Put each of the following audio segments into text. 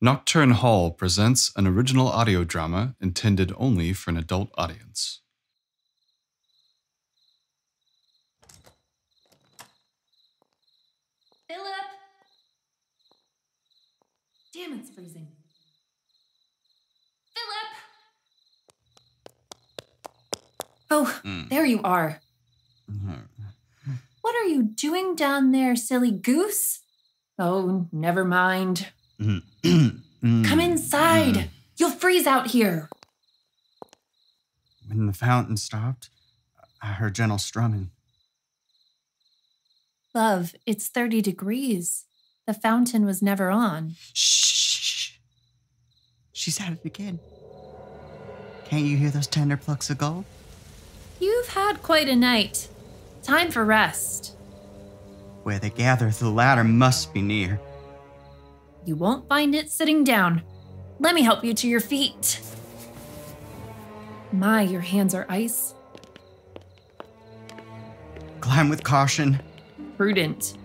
Nocturne Hall presents an original audio drama intended only for an adult audience. Phillip! Damn, it's freezing. Phillip! Oh, Mm. there you are. What are you doing down there, silly goose? Oh, never mind. Mm. Come inside. Mm. You'll freeze out here. When the fountain stopped, I heard gentle strumming. Love, it's 30 degrees. The fountain was never on. Shh. She's at it again. Can't you hear those tender plucks of gold? You've had quite a night. Time for rest. Where they gather, the ladder must be near. You won't find it sitting down. Let me help you to your feet. My, your hands are ice. Climb with caution. Prudent.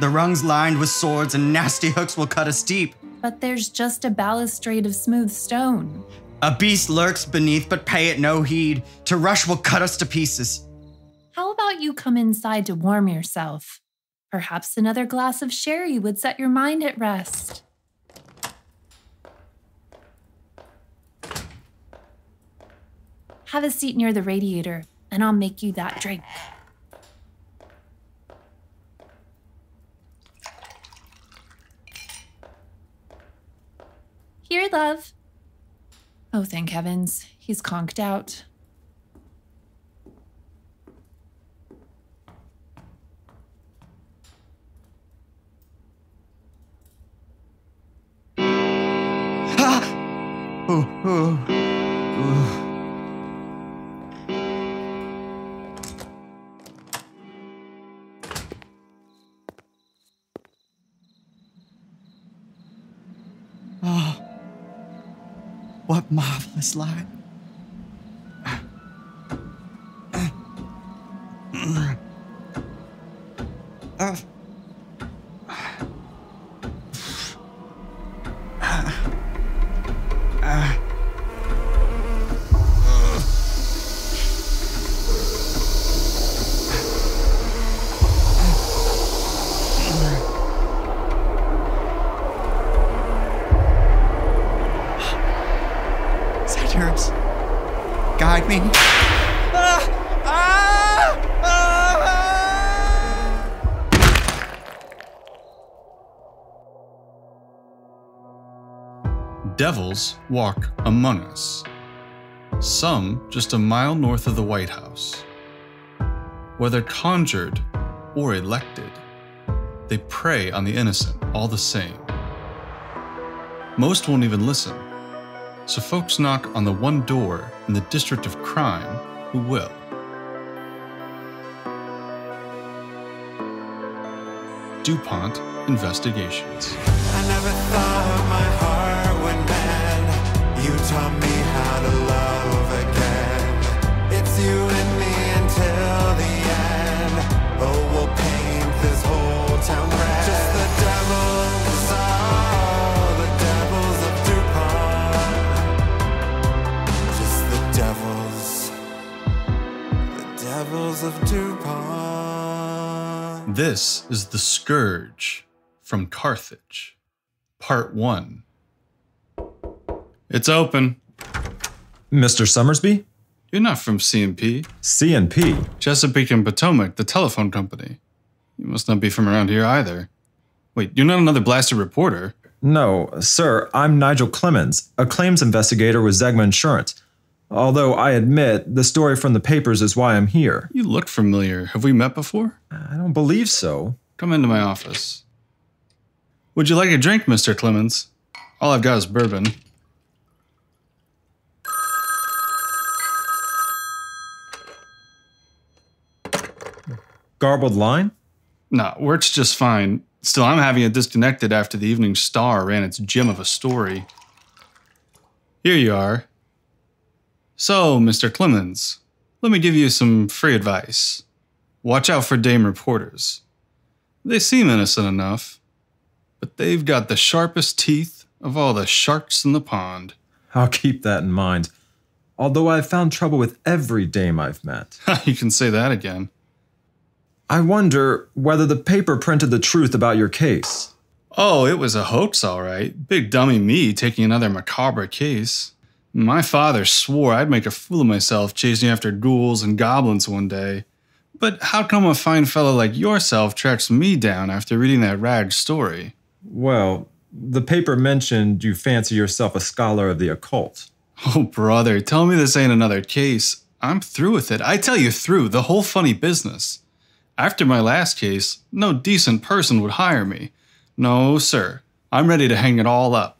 The rungs lined with swords and nasty hooks will cut us deep. But there's just a balustrade of smooth stone. A beast lurks beneath, but pay it no heed. To rush will cut us to pieces. How about you come inside to warm yourself? Perhaps another glass of sherry would set your mind at rest. Have a seat near the radiator, and I'll make you that drink. Here, love. Oh, thank heavens, he's conked out. What marvelous light. Devils walk among us, some just a mile north of the White House. Whether conjured or elected, they prey on the innocent all the same. Most won't even listen, so folks knock on the one door in the District of Crime who will. DuPont Investigations. Taught me how to love again. It's you and me until the end. Oh, we'll paint this whole town red. Just the devils, the devils of DuPont. Just the devils, the devils of DuPont. This is The Scourge from Carthage, Part 1. It's open. Mr. Somersby? You're not from CMP, CNP. Chesapeake and Potomac, the telephone company. You must not be from around here either. Wait, you're not another blasted reporter. No, sir, I'm Nigel Clemmons, a claims investigator with Zegma Insurance. Although I admit the story from the papers is why I'm here. You look familiar. Have we met before? I don't believe so. Come into my office. Would you like a drink, Mr. Clemmons? All I've got is bourbon. Garbled line? No, works just fine. Still, I'm having it disconnected after the Evening Star ran its gem of a story. Here you are. So, Mr. Clemmons, let me give you some free advice. Watch out for dame reporters. They seem innocent enough, but they've got the sharpest teeth of all the sharks in the pond. I'll keep that in mind. Although I've found trouble with every dame I've met. you can say that again. I wonder whether the paper printed the truth about your case. Oh, it was a hoax, all right. Big dummy me taking another macabre case. My father swore I'd make a fool of myself chasing after ghouls and goblins one day. But how come a fine fellow like yourself tracks me down after reading that rag story? Well, the paper mentioned you fancy yourself a scholar of the occult. Oh, brother, tell me this ain't another case. I'm through with it. I tell you, through the whole funny business. After my last case, no decent person would hire me. No, sir. I'm ready to hang it all up.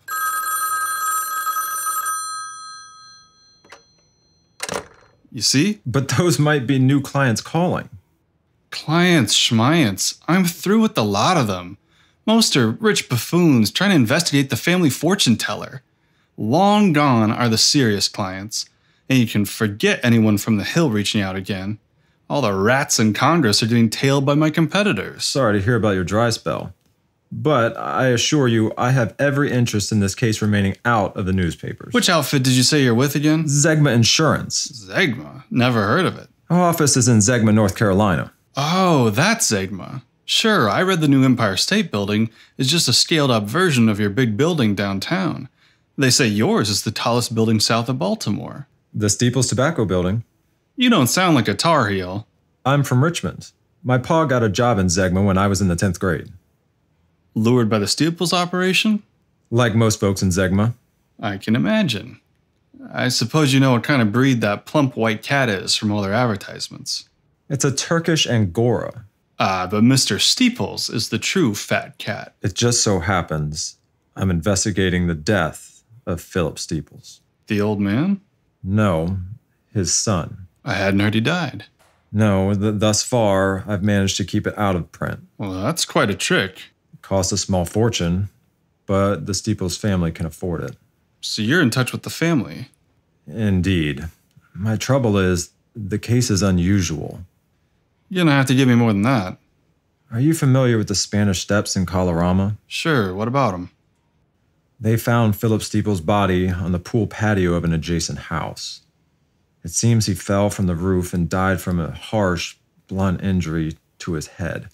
You see? But those might be new clients calling. Clients, schmiants. I'm through with a lot of them. Most are rich buffoons trying to investigate the family fortune teller. Long gone are the serious clients, and you can forget anyone from the Hill reaching out again. All the rats in Congress are getting tailed by my competitors. Sorry to hear about your dry spell. But I assure you, I have every interest in this case remaining out of the newspapers. Which outfit did you say you're with again? Zegma Insurance. Zegma? Never heard of it. Our office is in Zegma, North Carolina. Oh, that's Zegma. Sure, I read the new Empire State Building is just a scaled up version of your big building downtown. They say yours is the tallest building south of Baltimore. The Steeples Tobacco Building. You don't sound like a Tar Heel. I'm from Richmond. My pa got a job in Zegma when I was in the 10th grade. Lured by the Steeples operation? Like most folks in Zegma. I can imagine. I suppose you know what kind of breed that plump white cat is from all their advertisements. It's a Turkish Angora. Ah, but Mr. Steeples is the true fat cat. It just so happens I'm investigating the death of Phillip Steeples. The old man? No, his son. I hadn't heard he died. No, th- thus far, I've managed to keep it out of print. Well, that's quite a trick. It cost a small fortune, but the Steeples family can afford it. So you're in touch with the family. Indeed. My trouble is, the case is unusual. You're gonna have to give me more than that. Are you familiar with the Spanish Steps in Kalorama? Sure, what about them? They found Phillip Steeples' body on the pool patio of an adjacent house. It seems he fell from the roof and died from a harsh, blunt injury to his head.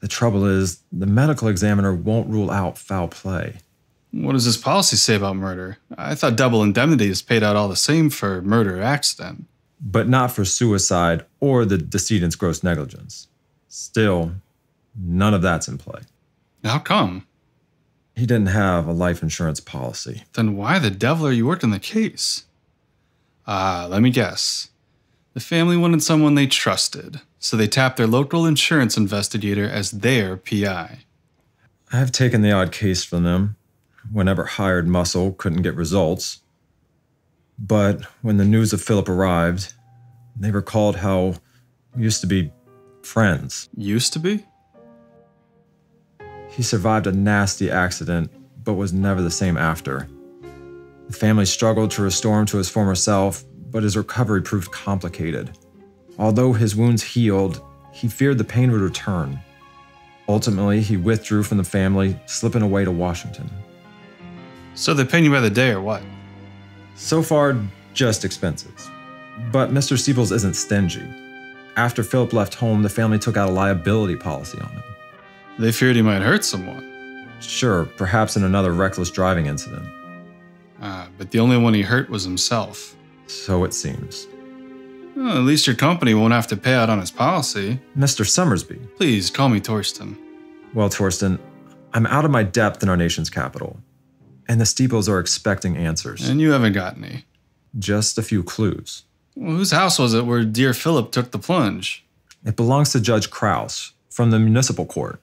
The trouble is, the medical examiner won't rule out foul play. What does his policy say about murder? I thought double indemnity is paid out all the same for murder or accident. But not for suicide or the decedent's gross negligence. Still, none of that's in play. How come? He didn't have a life insurance policy. Then why the devil are you working the case? Ah, let me guess. The family wanted someone they trusted, so they tapped their local insurance investigator as their PI. I've taken the odd case from them whenever hired muscle couldn't get results. But when the news of Phillip arrived, they recalled how we used to be friends. Used to be? He survived a nasty accident, but was never the same after. The family struggled to restore him to his former self, but his recovery proved complicated. Although his wounds healed, he feared the pain would return. Ultimately, he withdrew from the family, slipping away to Washington. So they're paying you by the day or what? So far, just expenses. But Mr. Steeples isn't stingy. After Phillip left home, the family took out a liability policy on him. They feared he might hurt someone. Sure, perhaps in another reckless driving incident. But the only one he hurt was himself. So it seems. Well, at least your company won't have to pay out on his policy. Mr. Somersby. Please call me Torsten. Well, Torsten, I'm out of my depth in our nation's capital, and the Steeples are expecting answers. And you haven't got any. Just a few clues. Well, whose house was it where dear Phillip took the plunge? It belongs to Judge Kraus from the municipal court,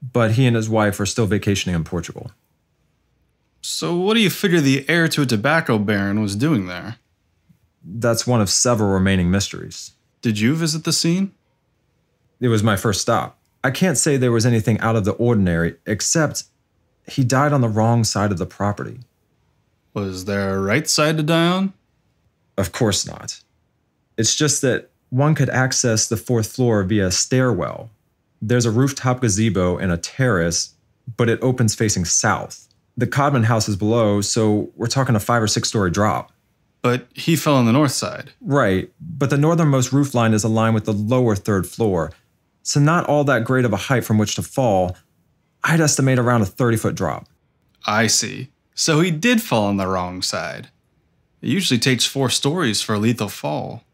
but he and his wife are still vacationing in Portugal. So, what do you figure the heir to a tobacco baron was doing there? That's one of several remaining mysteries. Did you visit the scene? It was my first stop. I can't say there was anything out of the ordinary, except he died on the wrong side of the property. Was there a right side to die on? Of course not. It's just that one could access the fourth floor via a stairwell. There's a rooftop gazebo and a terrace, but it opens facing south. The Codman house is below, so we're talking a five or six story drop. But he fell on the north side. Right, but the northernmost roof line is aligned with the lower third floor, so not all that great of a height from which to fall. I'd estimate around a 30 foot drop. I see. So he did fall on the wrong side. It usually takes four stories for a lethal fall.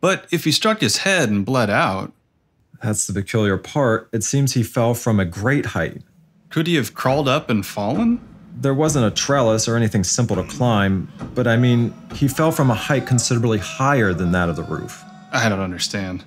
But if he struck his head and bled out, That's the peculiar part. It seems he fell from a great height. could he have crawled up and fallen? There wasn't a trellis or anything simple to climb, but I mean, he fell from a height considerably higher than that of the roof. I don't understand.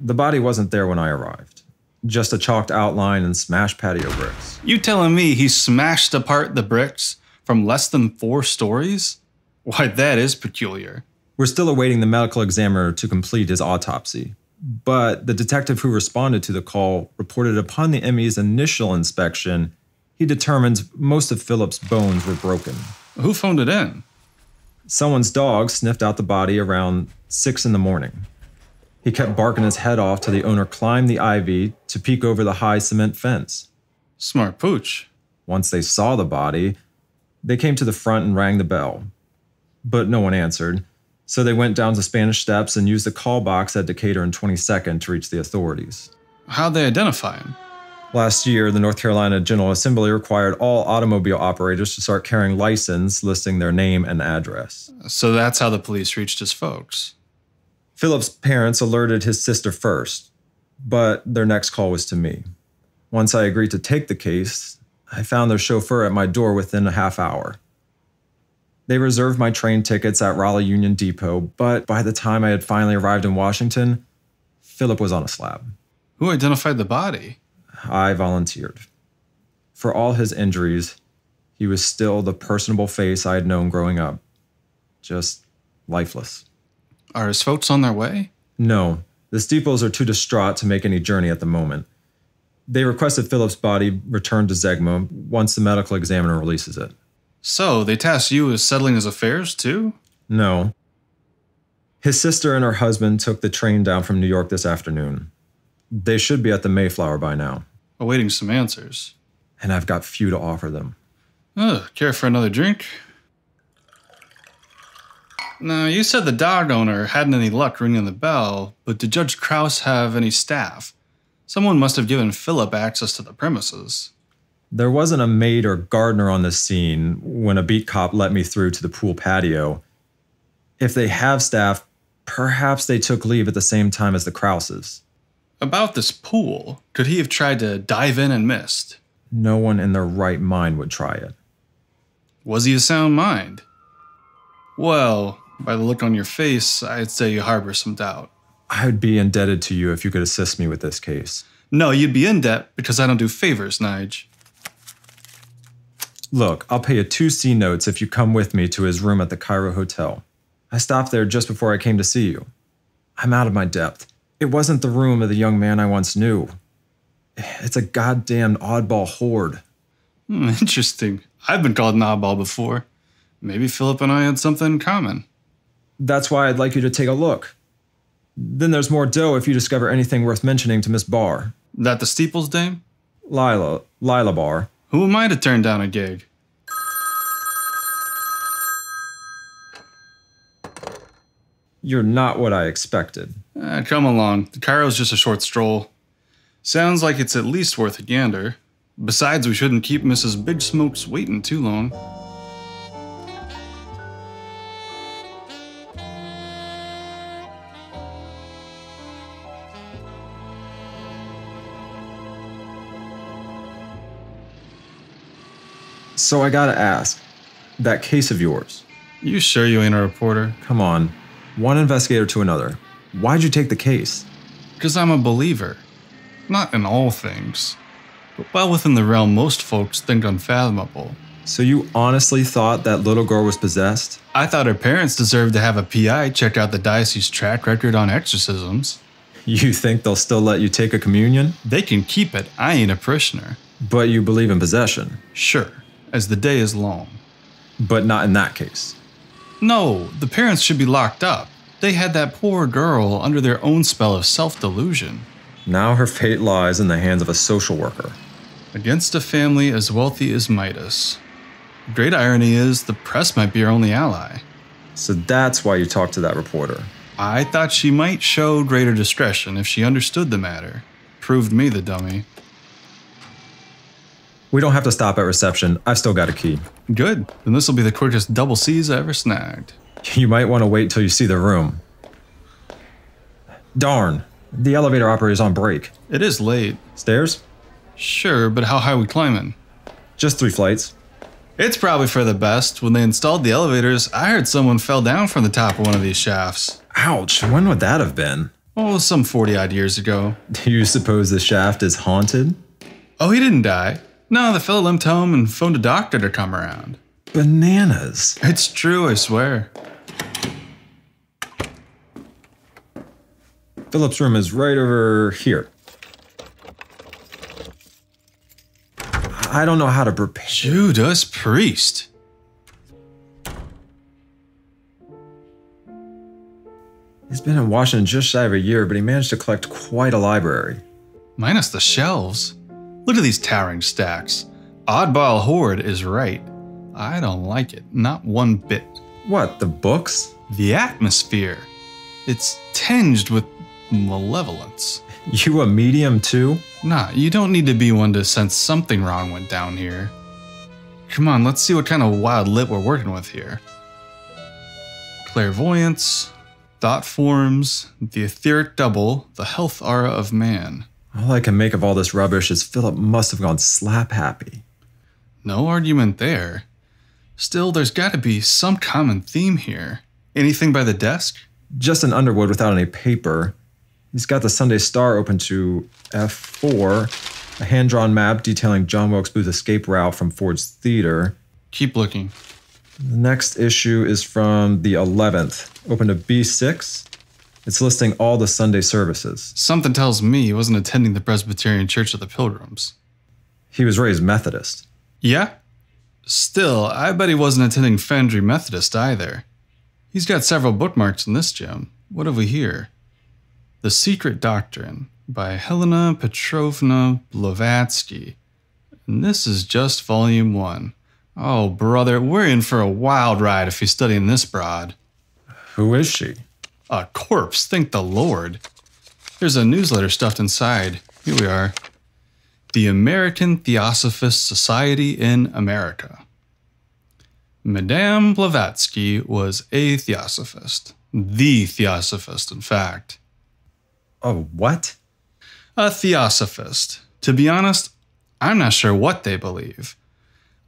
The body wasn't there when I arrived, just a chalked outline and smashed patio bricks. You telling me he smashed apart the bricks from less than four stories? Why, that is peculiar. We're still awaiting the medical examiner to complete his autopsy, but the detective who responded to the call reported upon the ME's initial inspection, he determined most of Phillip's bones were broken. Who phoned it in? Someone's dog sniffed out the body around 6 in the morning. He kept barking his head off till the owner climbed the ivy to peek over the high cement fence. Smart pooch. Once they saw the body, they came to the front and rang the bell. But no one answered, so they went down the Spanish Steps and used the call box at Decatur and 22nd to reach the authorities. How'd they identify him? Last year, the North Carolina General Assembly required all automobile operators to start carrying license listing their name and address. So that's how the police reached his folks. Phillip's parents alerted his sister first, but their next call was to me. Once I agreed to take the case, I found their chauffeur at my door within a half hour. They reserved my train tickets at Raleigh Union Depot, but by the time I had finally arrived in Washington, Phillip was on a slab. Who identified the body? I volunteered. For all his injuries, he was still the personable face I had known growing up. Just lifeless. Are his folks on their way? No, the Steeples are too distraught to make any journey at the moment. They requested Phillip's body returned to Zegma once the medical examiner releases it. So they tasked you with settling his affairs too? No. His sister and her husband took the train down from New York this afternoon. They should be at the Mayflower by now, Awaiting some answers. and I've got few to offer them. Ugh, care for another drink? Now, you said the dog owner hadn't any luck ringing the bell, but did Judge Krause have any staff? Someone must have given Phillip access to the premises. There wasn't a maid or gardener on the scene when a beat cop let me through to the pool patio. If they have staff, perhaps they took leave at the same time as the Krauses. About this pool, could he have tried to dive in and missed? No one in their right mind would try it. Was he a sound mind? Well, by the look on your face, I'd say you harbor some doubt. I'd be indebted to you if you could assist me with this case. No, you'd be in debt because I don't do favors, Nige. Look, I'll pay you two C notes if you come with me to his room at the Cairo Hotel. I stopped there just before I came to see you. I'm out of my depth. It wasn't the room of the young man I once knew. It's a goddamn oddball hoard. Hmm, interesting. I've been called an oddball before. Maybe Phillip and I had something in common. That's why I'd like you to take a look. Then there's more dough if you discover anything worth mentioning to Miss Barr. That the Steeples dame? Lila, Lila Barr. Who am I to turn down a gig? You're not what I expected. Eh, come along. The Cairo's just a short stroll. Sounds like it's at least worth a gander. Besides, we shouldn't keep Mrs. Big Smokes waiting too long. So I gotta ask that case of yours, You sure you ain't a reporter? come on, one investigator to another. Why'd you take the case? Because I'm a believer. Not in all things, but well within the realm most folks think unfathomable. So you honestly thought that little girl was possessed? I thought her parents deserved to have a PI check out the diocese track record on exorcisms. You think they'll still let you take a communion? They can keep it, I ain't a parishioner. But you believe in possession. Sure, as the day is long. But not in that case. No, the parents should be locked up. They had that poor girl under their own spell of self delusion. Now her fate lies in the hands of a social worker. against a family as wealthy as Midas. The great irony is, the press might be our only ally. So that's why you talked to that reporter. I thought she might show greater discretion if she understood the matter. Proved me the dummy. We don't have to stop at reception. I've still got a key. Good. Then this will be the quickest double C's I ever snagged. You might want to wait till you see the room. Darn, the elevator operator's on break. It is late. Stairs? Sure, but how high we climbing? Just three flights. It's probably for the best. When they installed the elevators, I heard someone fell down from the top of one of these shafts. Ouch, when would that have been? Oh, some 40 odd years ago. Do you suppose the shaft is haunted? Oh, he didn't die. No, the fellow limped home and phoned a doctor to come around. Bananas. It's true, I swear. Phillip's room is right over here. I don't know how to prepare. Judas Priest. He's been in Washington just shy of a year, but he managed to collect quite a library. Minus the shelves. Look at these towering stacks. Oddball Hoard is right. I don't like it, not one bit. What, the books? The atmosphere. It's tinged with malevolence. You a medium too? Nah, you don't need to be one to sense something wrong went down here. Come on, let's see what kind of wild lit we're working with here. Clairvoyance, thought forms, the etheric double, the health aura of man. All I can make of all this rubbish is Phillip must have gone slap happy. No argument there. Still, there's gotta be some common theme here. Anything by the desk? Just an Underwood without any paper. He's got the Sunday Star open to F4, a hand drawn map detailing John Wilkes Booth's escape route from Ford's Theater. Keep looking. The next issue is from the 11th, open to B6. It's listing all the Sunday services. Something tells me he wasn't attending the Presbyterian Church of the Pilgrims. He was raised Methodist. Yeah? Still, I bet he wasn't attending Foundry Methodist either. He's got several bookmarks in this gem. What have we here? The Secret Doctrine by Helena Petrovna Blavatsky. And this is just volume one. Oh, brother, we're in for a wild ride if he's studying this broad. Who is she? A corpse, thank the Lord. There's a newsletter stuffed inside. Here we are. The American Theosophist Society in America. Madame Blavatsky was a theosophist. The theosophist, in fact. Oh, what? A theosophist. To be honest, I'm not sure what they believe.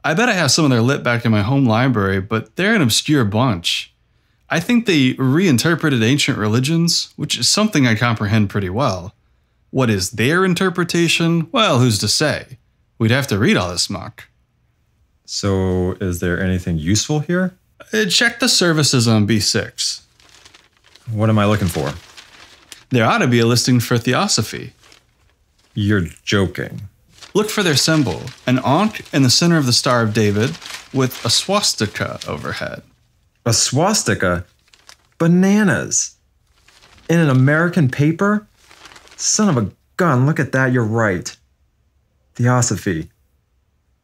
I bet I have some of their lit back in my home library, but they're an obscure bunch. I think they reinterpreted ancient religions, which is something I comprehend pretty well. What is their interpretation? Well, who's to say? We'd have to read all this muck. So, is there anything useful here? Uh, check the services on B6. What am I looking for? There ought to be a listing for Theosophy. You're joking. Look for their symbol an ankh in the center of the Star of David with a swastika overhead. A swastika? Bananas. In an American paper? Son of a gun, look at that, you're right. Theosophy.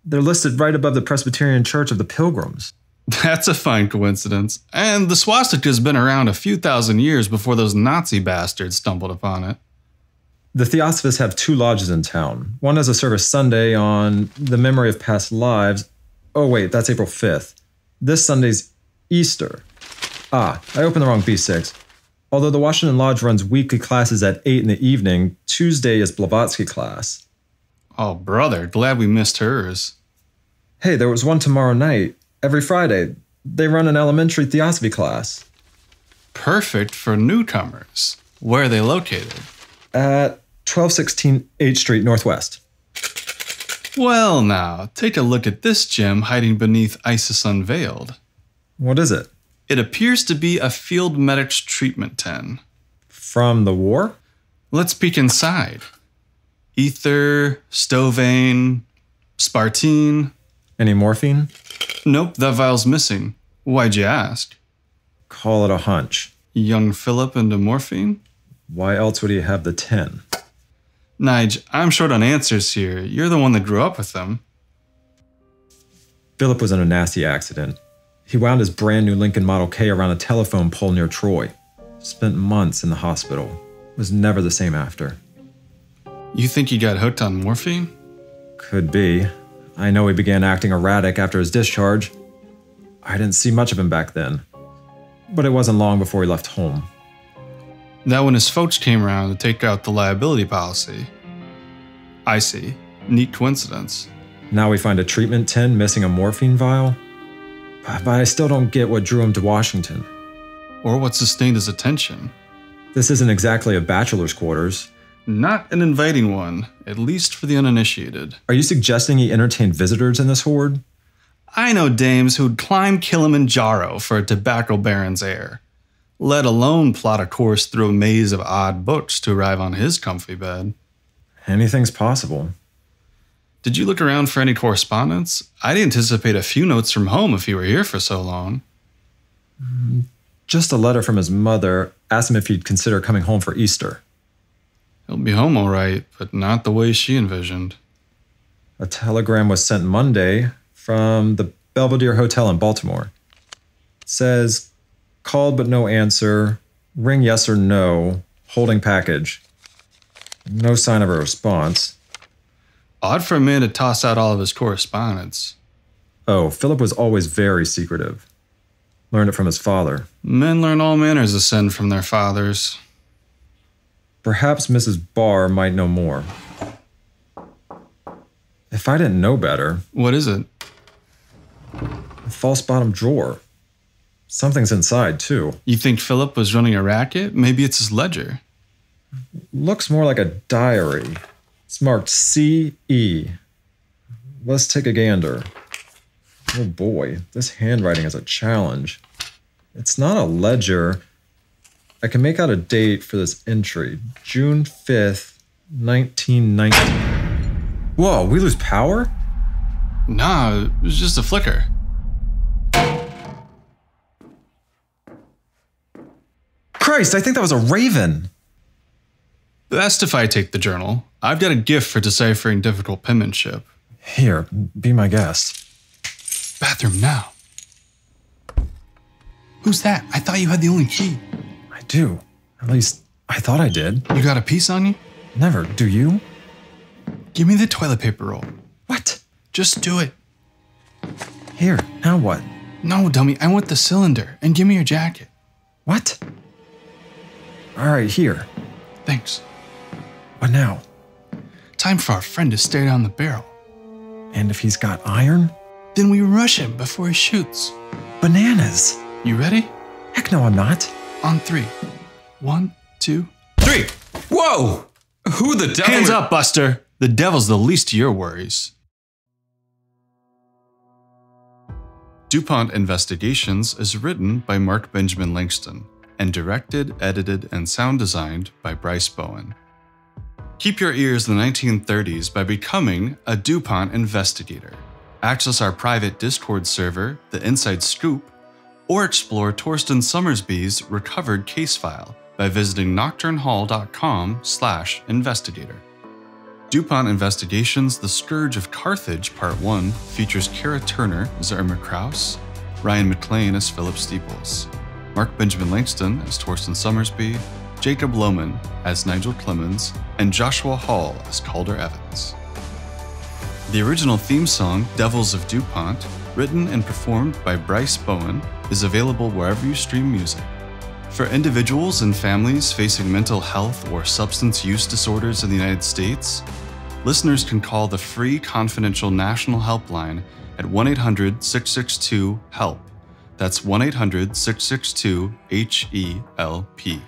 They're listed right above the Presbyterian Church of the Pilgrims. That's a fine coincidence. And the swastika's been around a few thousand years before those Nazi bastards stumbled upon it. The Theosophists have two lodges in town. One has a service Sunday on the memory of past lives. Oh, wait, that's April 5th. This Sunday's Easter. Ah, I opened the wrong B6. Although the Washington Lodge runs weekly classes at 8 in the evening, Tuesday is Blavatsky class. Oh, brother, glad we missed hers. Hey, there was one tomorrow night. Every Friday, they run an elementary theosophy class. Perfect for newcomers. Where are they located? At 1216 H Street Northwest. Well, now, take a look at this gem hiding beneath Isis Unveiled. What is it? It appears to be a field medic's treatment tin. From the war? Let's peek inside. Ether, Stovaine, Sparteine. Any morphine? Nope, that vial's missing. Why'd you ask? Call it a hunch. Young Phillip and into morphine? Why else would he have the tin? Nige, I'm short on answers here. You're the one that grew up with them. Phillip was in a nasty accident. He wound his brand new Lincoln Model K around a telephone pole near Troy. Spent months in the hospital. Was never the same after. You think he got hooked on morphine? Could be. I know he began acting erratic after his discharge. I didn't see much of him back then. But it wasn't long before he left home. That when his folks came around to take out the liability policy. I see. Neat coincidence. Now we find a treatment tin missing a morphine vial. But I still don't get what drew him to Washington. Or what sustained his attention. This isn't exactly a bachelor's quarters. Not an inviting one, at least for the uninitiated. Are you suggesting he entertained visitors in this hoard? I know dames who'd climb Kilimanjaro for a tobacco baron's heir, let alone plot a course through a maze of odd books to arrive on his comfy bed. Anything's possible. Did you look around for any correspondence? I'd anticipate a few notes from home if you were here for so long. Just a letter from his mother asked him if he'd consider coming home for Easter. He'll be home all right, but not the way she envisioned. A telegram was sent Monday from the Belvedere Hotel in Baltimore. It says, called but no answer, ring yes or no, holding package. No sign of a response. Odd for a man to toss out all of his correspondence. Oh, Phillip was always very secretive. Learned it from his father. Men learn all manners of sin from their fathers. Perhaps Mrs. Barr might know more. If I didn't know better, What is it? a false bottom drawer. Something's inside, too. You think Phillip was running a racket? Maybe it's his ledger. Looks more like a diary. It's marked CE. Let's take a gander. Oh boy, this handwriting is a challenge. It's not a ledger. I can make out a date for this entry June 5th, 1990. Whoa, we lose power? Nah, it was just a flicker. Christ, I think that was a raven. Best if I take the journal. I've got a gift for deciphering difficult penmanship. Here, be my guest. Bathroom now. Who's that? I thought you had the only key. I do. At least, I thought I did. You got a piece on you? Never, do you? Give me the toilet paper roll. What? Just do it. Here, now what? No, dummy, I want the cylinder. And give me your jacket. What? All right, here. Thanks. What now? Time for our friend to stare down the barrel. And if he's got iron? Then we rush him before he shoots. Bananas. You ready? Heck no, I'm not. On three. One, two, three. Whoa! Who the devil? Hands up, Buster. The devil's the least of your worries. DuPont Investigations is written by Mark Benjamin Langston and directed, edited, and sound designed by Bryce Bowen. Keep your ears in the 1930s by becoming a DuPont investigator. Access our private Discord server, The Inside Scoop, or explore Torsten Somersby's recovered case file by visiting nocturnehall.com/investigator. DuPont Investigations The Scourge of Carthage Part 1 features Kara Turner as Irma Kraus, Ryan McLean as Phillip Steeples, Mark Benjamin Langston as Torsten Somersby, Jacob Lohman as Nigel Clemmons, and Joshua Hall as Calder Evans. The original theme song, Devils of DuPont, written and performed by Bryce Bowen, is available wherever you stream music. For individuals and families facing mental health or substance use disorders in the United States, listeners can call the free confidential national helpline at 1 800 662 HELP. That's 1 800 662 H E L P.